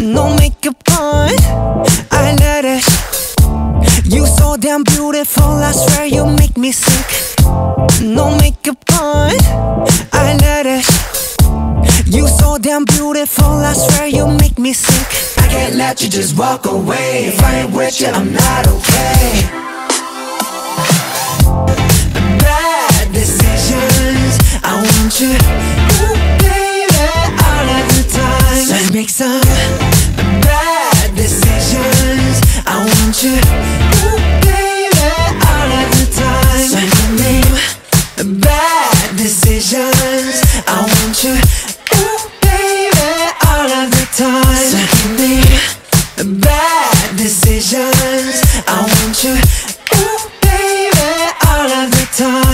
No makeup on, I let it. You so damn beautiful, I swear you make me sick. No makeup on, I let it. You so damn beautiful, I swear you make me sick. I can't let you just walk away. If I ain't with you, I'm not okay. Bad decisions, I want you, ooh, baby, all of the time. Bad decisions. I want you, ooh, baby, all of the time. Bad decisions. I want you, ooh, baby, all of the time.